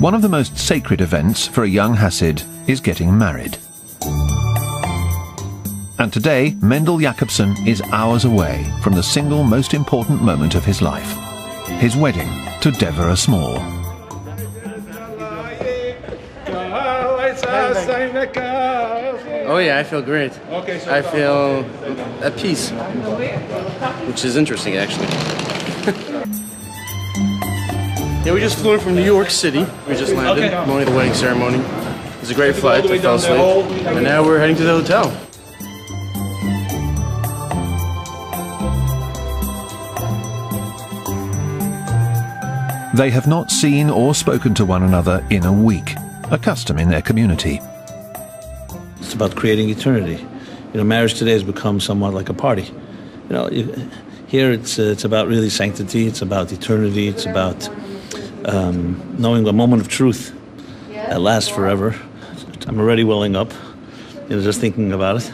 One of the most sacred events for a young Hasid is getting married. And today, Mendel Jakobson is hours away from the single most important moment of his life his wedding to Deborah Small. Oh yeah, I feel great. Okay, so I feel at peace, which is interesting actually. yeah, we just flew in from New York City. We just landed. Morning of the wedding ceremony. It was a great flight. I fell asleep, and now we're heading to the hotel. They have not seen or spoken to one another in a week, a custom in their community. It's about creating eternity. You know, marriage today has become somewhat like a party. You know, here it's uh, it's about really sanctity. It's about eternity. It's about um, knowing the moment of truth that lasts forever. I'm already welling up, you know, just thinking about it.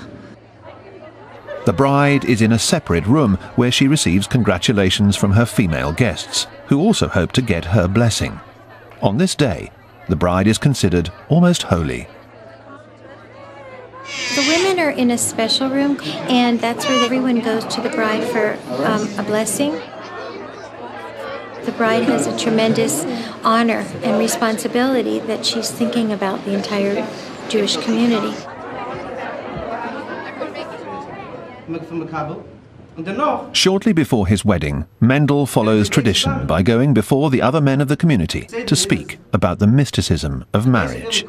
The bride is in a separate room where she receives congratulations from her female guests, who also hope to get her blessing. On this day, the bride is considered almost holy. The women are in a special room, and that's where everyone goes to the bride for um, a blessing. The bride has a tremendous honor and responsibility that she's thinking about the entire Jewish community. Shortly before his wedding, Mendel follows tradition by going before the other men of the community to speak about the mysticism of marriage.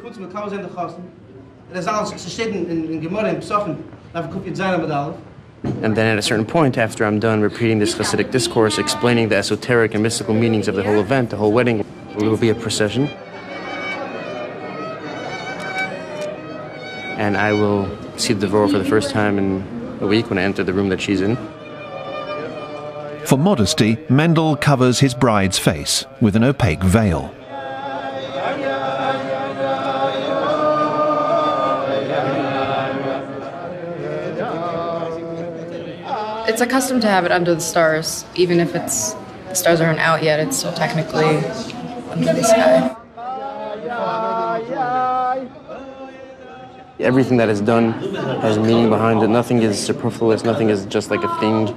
And then at a certain point, after I'm done repeating this Hasidic discourse, explaining the esoteric and mystical meanings of the whole event, the whole wedding, there will be a procession. And I will see the Devorah for the first time in a week when I enter the room that she's in. For modesty, Mendel covers his bride's face with an opaque veil. It's a custom to have it under the stars, even if it's the stars aren't out yet. It's still technically under the sky. Everything that is done has meaning behind it. Nothing is superfluous. Nothing is just like a thing.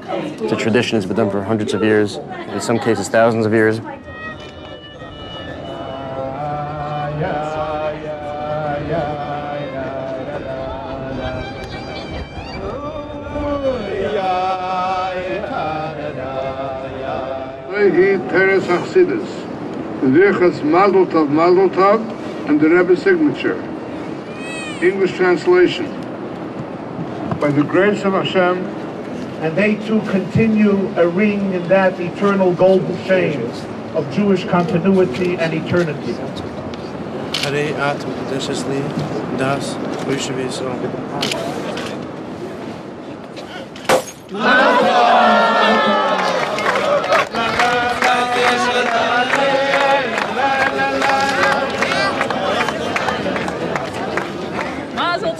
It's a tradition. It's been done for hundreds of years. In some cases, thousands of years. He Teres Hachsidus, Virchas Mazel Tov Mazel Tov, and the Rebbe signature. English translation. By the grace of Hashem, and they too continue a ring in that eternal golden chain of Jewish continuity and eternity. Hare at das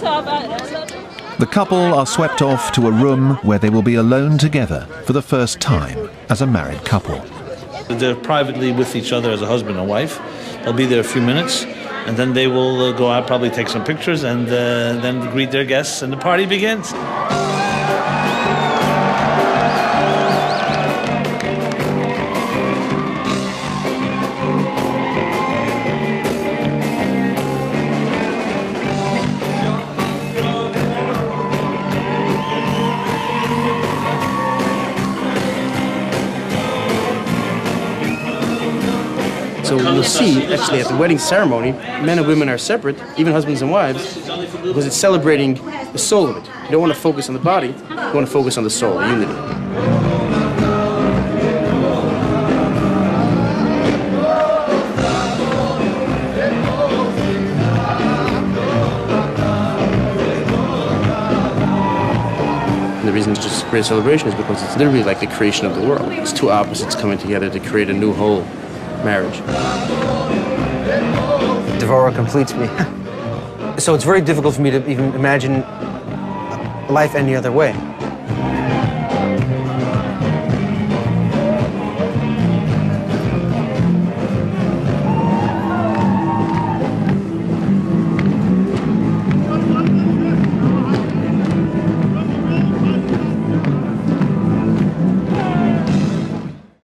The couple are swept off to a room where they will be alone together for the first time as a married couple. They're privately with each other as a husband and wife. They'll be there a few minutes, and then they will uh, go out, probably take some pictures, and uh, then greet their guests, and the party begins. So you'll see, actually, at the wedding ceremony, men and women are separate, even husbands and wives, because it's celebrating the soul of it. You don't want to focus on the body, you want to focus on the soul, the unity. The reason it's just a great celebration is because it's literally like the creation of the world. It's two opposites coming together to create a new whole marriage. Devorah completes me. so it's very difficult for me to even imagine life any other way.